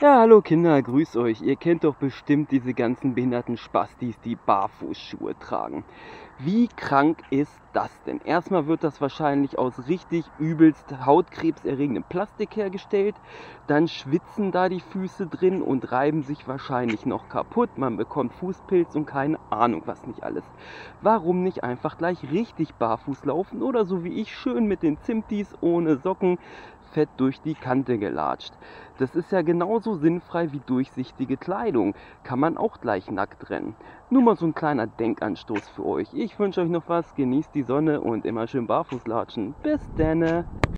Ja, hallo Kinder, grüß euch. Ihr kennt doch bestimmt diese ganzen behinderten Spastis, die Barfußschuhe tragen. Wie krank ist das denn? Erstmal wird das wahrscheinlich aus richtig übelst hautkrebserregendem Plastik hergestellt. Dann schwitzen da die Füße drin und reiben sich wahrscheinlich noch kaputt. Man bekommt Fußpilz und keine Ahnung was nicht alles. Warum nicht einfach gleich richtig barfuß laufen oder so wie ich schön mit den Zimtis ohne Socken fett durch die Kante gelatscht. Das ist ja genauso sinnfrei wie durchsichtige Kleidung. Kann man auch gleich nackt rennen. Nur mal so ein kleiner Denkanstoß für euch. Ich wünsche euch noch was, genießt die Sonne und immer schön barfuß latschen. Bis denne!